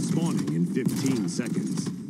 spawning in 15 seconds.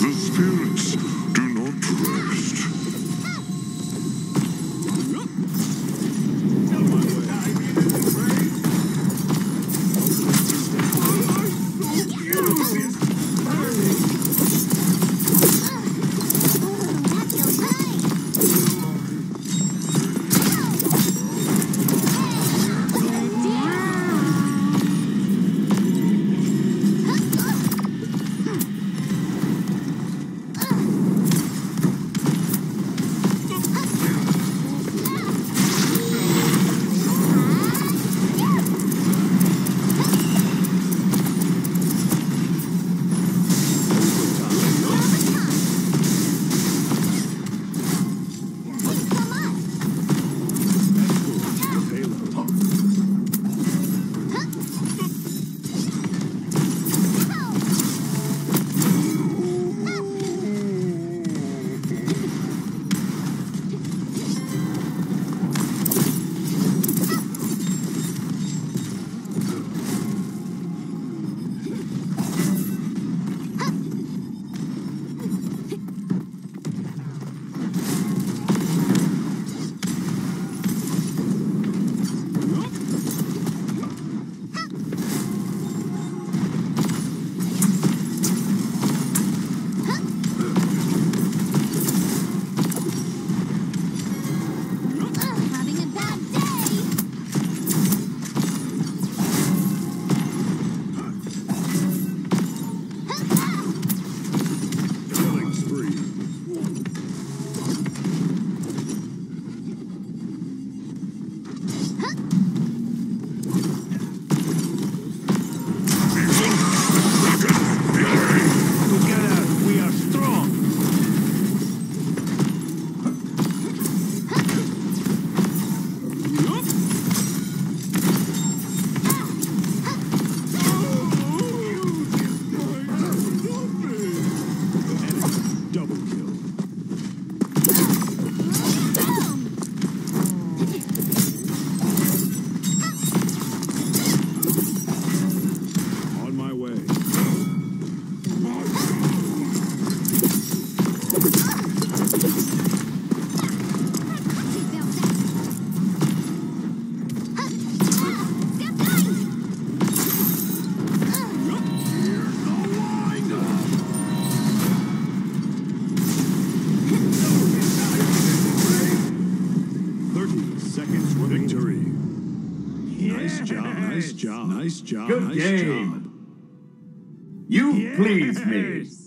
the spirits Nice job. Nice job. Good nice game. Job. You yes. please me.